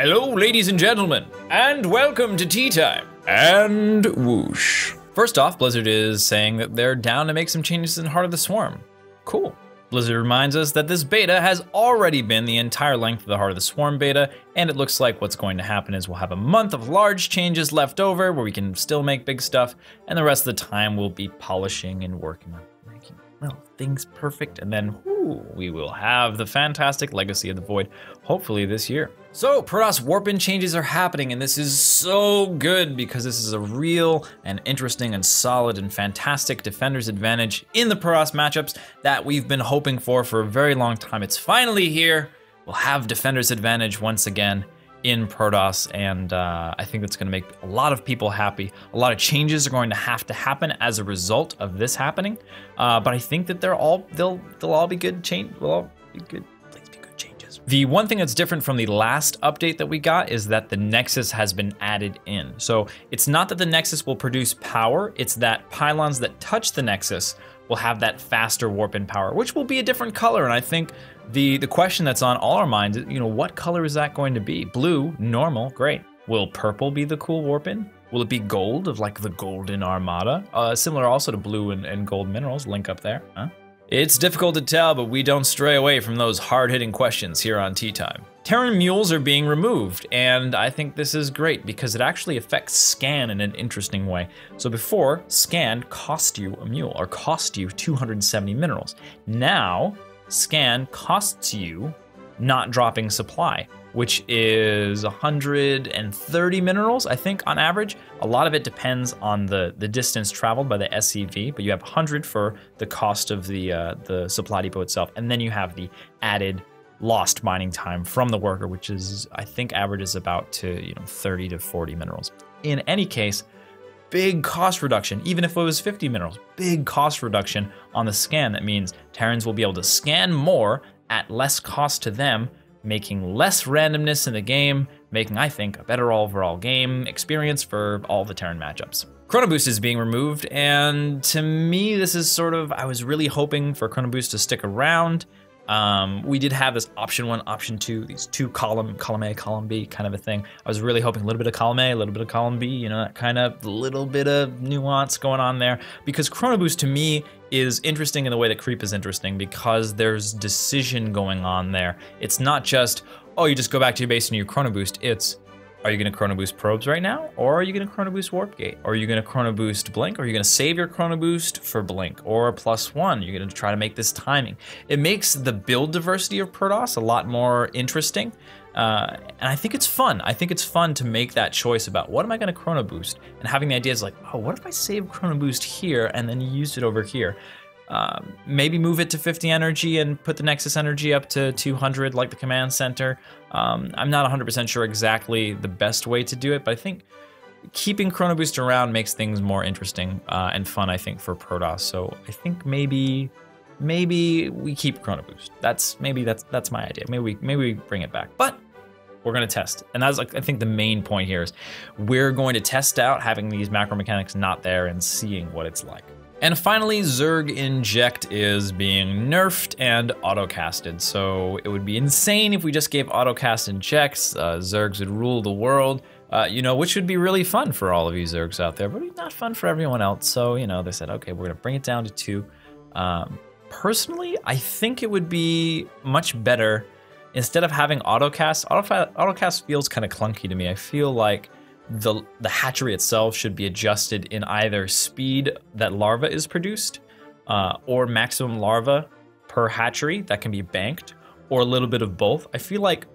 Hello, ladies and gentlemen, and welcome to Tea Time. And whoosh. First off, Blizzard is saying that they're down to make some changes in Heart of the Swarm. Cool. Blizzard reminds us that this beta has already been the entire length of the Heart of the Swarm beta, and it looks like what's going to happen is we'll have a month of large changes left over where we can still make big stuff, and the rest of the time we'll be polishing and working on making little things perfect, and then whoo, we will have the fantastic Legacy of the Void, hopefully this year. So, Protoss Warpin changes are happening, and this is so good because this is a real and interesting and solid and fantastic defender's advantage in the Protoss matchups that we've been hoping for for a very long time. It's finally here. We'll have defender's advantage once again in Protoss, and uh, I think that's going to make a lot of people happy. A lot of changes are going to have to happen as a result of this happening, uh, but I think that they're all they'll they'll all be good change. They'll all be good the one thing that's different from the last update that we got is that the Nexus has been added in. So it's not that the Nexus will produce power, it's that pylons that touch the Nexus will have that faster warp in power, which will be a different color. And I think the, the question that's on all our minds is, you know, what color is that going to be? Blue, normal, great. Will purple be the cool warp in? Will it be gold of like the golden armada? Uh, similar also to blue and, and gold minerals, link up there, huh? It's difficult to tell, but we don't stray away from those hard-hitting questions here on Tea Time. Terran mules are being removed, and I think this is great because it actually affects scan in an interesting way. So before, scan cost you a mule, or cost you 270 minerals. Now, scan costs you not dropping supply which is 130 minerals, I think, on average. A lot of it depends on the, the distance traveled by the SCV, but you have 100 for the cost of the, uh, the supply depot itself, and then you have the added lost mining time from the worker, which is, I think, averages about to you know 30 to 40 minerals. In any case, big cost reduction, even if it was 50 minerals, big cost reduction on the scan. That means Terrans will be able to scan more at less cost to them making less randomness in the game, making, I think, a better overall game experience for all the Terran matchups. Chrono Boost is being removed, and to me, this is sort of, I was really hoping for Chrono Boost to stick around. Um, we did have this option one, option two, these two column, column A, column B kind of a thing. I was really hoping a little bit of column A, a little bit of column B, you know, that kind of little bit of nuance going on there. Because Chrono Boost to me is interesting in the way that Creep is interesting because there's decision going on there. It's not just, oh, you just go back to your base and you Chrono Boost. It's, are you going to chrono boost probes right now? Or are you going to chrono boost warp gate? Or are you going to chrono boost blink? Or are you going to save your chrono boost for blink? Or plus one, you're going to try to make this timing. It makes the build diversity of Protoss a lot more interesting. Uh, and I think it's fun. I think it's fun to make that choice about what am I going to chrono boost? And having the idea is like, oh, what if I save chrono boost here and then use it over here? Um, maybe move it to 50 energy and put the Nexus energy up to 200 like the command center. Um, I'm not 100% sure exactly the best way to do it, but I think keeping Chrono Boost around makes things more interesting uh, and fun, I think, for Protoss. So I think maybe maybe we keep Chrono Boost. That's maybe that's that's my idea. Maybe we maybe we bring it back. But we're going to test. And that's like I think the main point here is we're going to test out having these macro mechanics not there and seeing what it's like. And finally, Zerg Inject is being nerfed and autocasted. So it would be insane if we just gave autocast injects. Uh, Zergs would rule the world. Uh, you know, which would be really fun for all of you Zergs out there, but not fun for everyone else. So, you know, they said, okay, we're gonna bring it down to two. Um, personally, I think it would be much better instead of having. Autocast, autocast feels kind of clunky to me. I feel like the, the hatchery itself should be adjusted in either speed that larva is produced uh, or maximum larva per hatchery that can be banked or a little bit of both. I feel like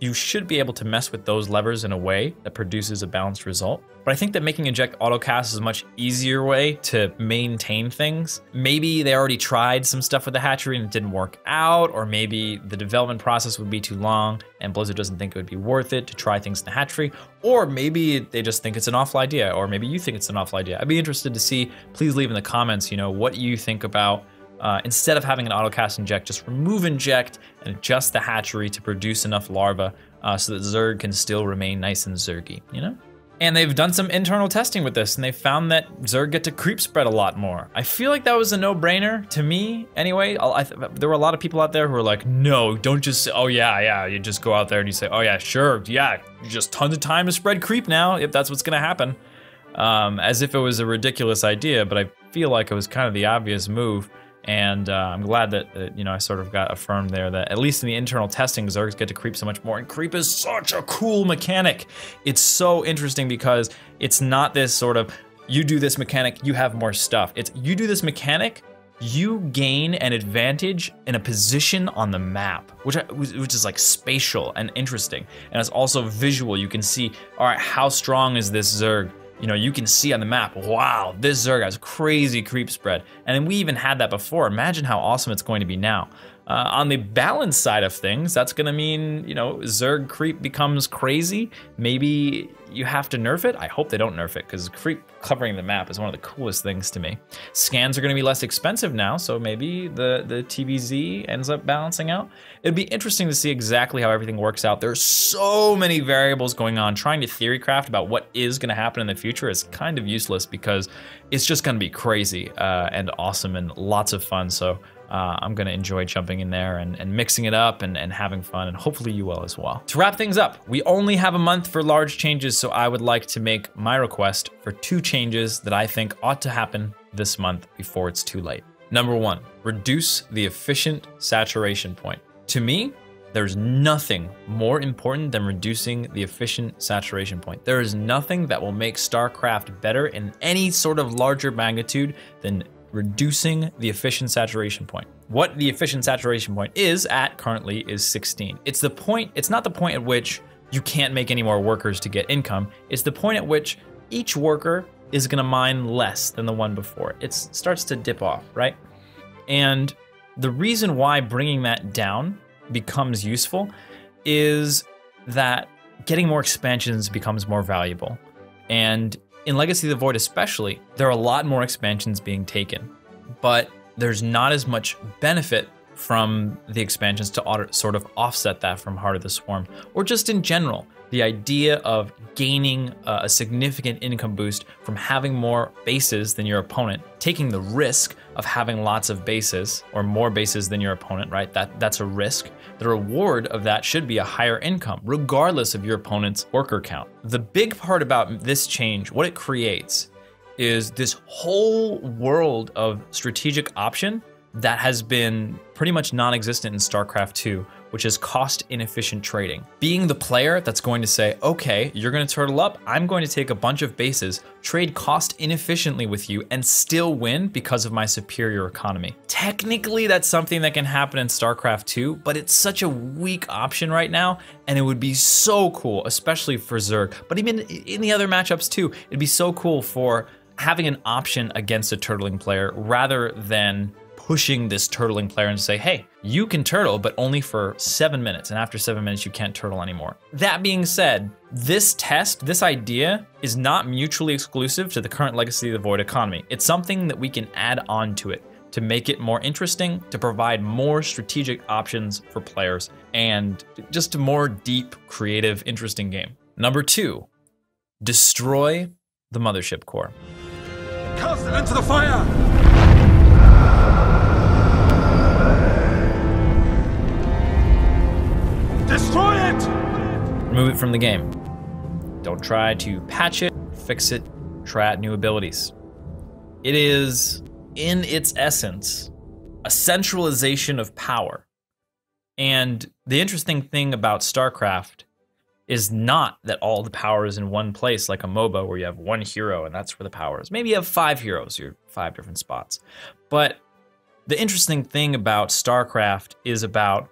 you should be able to mess with those levers in a way that produces a balanced result. But I think that making inject autocast is a much easier way to maintain things. Maybe they already tried some stuff with the hatchery and it didn't work out, or maybe the development process would be too long and Blizzard doesn't think it would be worth it to try things in the hatchery, or maybe they just think it's an awful idea, or maybe you think it's an awful idea. I'd be interested to see, please leave in the comments, you know, what you think about uh, instead of having an autocast inject, just remove inject and adjust the hatchery to produce enough larvae uh, so that Zerg can still remain nice and Zergy, you know? And they've done some internal testing with this, and they found that Zerg get to creep spread a lot more. I feel like that was a no-brainer to me, anyway. I, there were a lot of people out there who were like, "No, don't just say, oh yeah, yeah." You just go out there and you say, "Oh yeah, sure, yeah." Just tons of time to spread creep now, if that's what's gonna happen. Um, as if it was a ridiculous idea, but I feel like it was kind of the obvious move. And uh, I'm glad that, uh, you know, I sort of got affirmed there that at least in the internal testing, Zergs get to creep so much more. And creep is such a cool mechanic. It's so interesting because it's not this sort of, you do this mechanic, you have more stuff. It's you do this mechanic, you gain an advantage in a position on the map, which, which is like spatial and interesting. And it's also visual. You can see, all right, how strong is this Zerg? You know, you can see on the map, wow, this Zerg has crazy creep spread. And we even had that before. Imagine how awesome it's going to be now. Uh, on the balance side of things, that's gonna mean, you know, Zerg creep becomes crazy. Maybe you have to nerf it. I hope they don't nerf it because creep covering the map is one of the coolest things to me. Scans are gonna be less expensive now, so maybe the, the TVZ ends up balancing out. It'd be interesting to see exactly how everything works out. There's so many variables going on. Trying to theory craft about what is gonna happen in the future is kind of useless because it's just gonna be crazy uh, and awesome and lots of fun. So uh, I'm gonna enjoy jumping in there and, and mixing it up and, and having fun, and hopefully you will as well. To wrap things up, we only have a month for large changes, so I would like to make my request for two changes that I think ought to happen this month before it's too late. Number one, reduce the efficient saturation point. To me, there's nothing more important than reducing the efficient saturation point. There is nothing that will make StarCraft better in any sort of larger magnitude than reducing the efficient saturation point. What the efficient saturation point is at currently is 16. It's the point, it's not the point at which you can't make any more workers to get income. It's the point at which each worker is gonna mine less than the one before. It starts to dip off, right? And the reason why bringing that down becomes useful is that getting more expansions becomes more valuable. And in Legacy of the Void especially, there are a lot more expansions being taken, but there's not as much benefit from the expansions to sort of offset that from Heart of the Swarm, or just in general the idea of gaining uh, a significant income boost from having more bases than your opponent, taking the risk of having lots of bases or more bases than your opponent, right? That that's a risk. The reward of that should be a higher income, regardless of your opponent's worker count. The big part about this change, what it creates, is this whole world of strategic option that has been pretty much non-existent in StarCraft 2 which is cost inefficient trading. Being the player that's going to say, okay, you're gonna turtle up, I'm going to take a bunch of bases, trade cost inefficiently with you, and still win because of my superior economy. Technically, that's something that can happen in StarCraft 2, but it's such a weak option right now, and it would be so cool, especially for Zerg, but even in the other matchups too, it'd be so cool for having an option against a turtling player rather than pushing this turtling player and say, hey, you can turtle, but only for seven minutes. And after seven minutes, you can't turtle anymore. That being said, this test, this idea is not mutually exclusive to the current Legacy of the Void economy. It's something that we can add on to it to make it more interesting, to provide more strategic options for players, and just a more deep, creative, interesting game. Number two, destroy the mothership core. Cast into the fire! Destroy it! Remove it from the game. Don't try to patch it, fix it, try out new abilities. It is, in its essence, a centralization of power. And the interesting thing about StarCraft is not that all the power is in one place like a MOBA where you have one hero and that's where the power is. Maybe you have five heroes, you're five different spots. But the interesting thing about StarCraft is about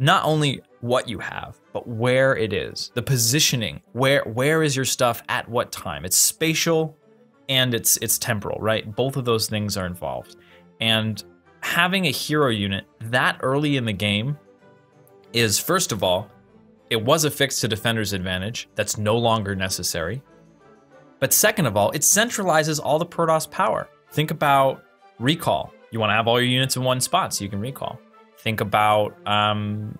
not only what you have, but where it is, the positioning, where where is your stuff at what time. It's spatial and it's it's temporal, right? Both of those things are involved. And having a hero unit that early in the game is first of all, it was a fix to defender's advantage that's no longer necessary. But second of all, it centralizes all the Protoss power. Think about recall. You want to have all your units in one spot so you can recall. Think about um,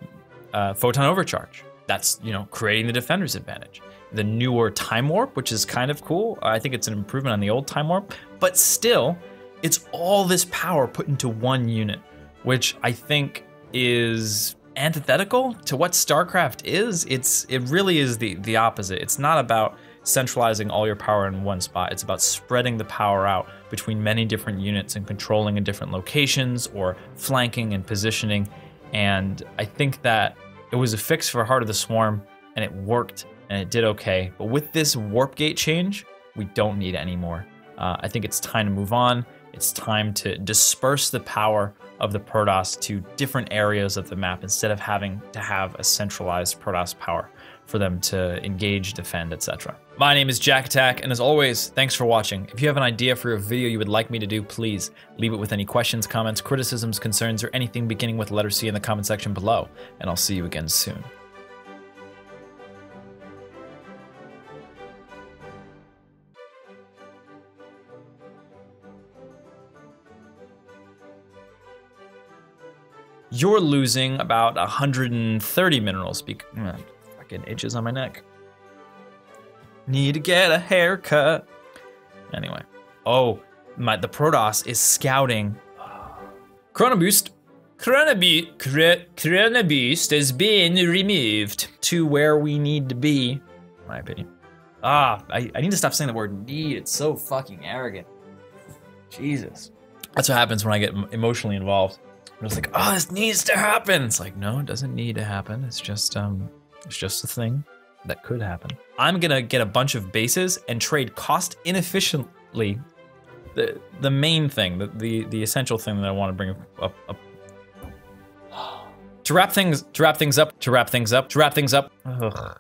uh, photon overcharge. that's you know creating the defender's advantage. The newer time warp, which is kind of cool. I think it's an improvement on the old time warp, but still, it's all this power put into one unit, which I think is antithetical to what StarCraft is. It's it really is the the opposite. It's not about centralizing all your power in one spot. It's about spreading the power out between many different units and controlling in different locations or flanking and positioning. And I think that it was a fix for Heart of the Swarm and it worked and it did okay. But with this warp gate change, we don't need any more. Uh, I think it's time to move on. It's time to disperse the power of the Protoss to different areas of the map instead of having to have a centralized Protoss power for them to engage, defend, etc. My name is JaKaTaK, and as always, thanks for watching. If you have an idea for a video you would like me to do, please leave it with any questions, comments, criticisms, concerns, or anything beginning with letter C in the comment section below, and I'll see you again soon. You're losing about 130 minerals. Be- uh, fucking itches on my neck. Need to get a haircut. Anyway. Oh, my the Protoss is scouting. Chrono Boost. Chrono, Bo- Chro- Chrono Boost has been removed to where we need to be, my opinion. Ah, I, I need to stop saying the word need. It's so fucking arrogant. Jesus. That's what happens when I get emotionally involved. I'm just like, oh, this needs to happen. It's like, no, it doesn't need to happen. It's just um, it's just a thing that could happen. I'm gonna get a bunch of bases and trade cost inefficiently. The the main thing, the the, the essential thing that I want to bring up, up to wrap things to wrap things up to wrap things up to wrap things up. Ugh.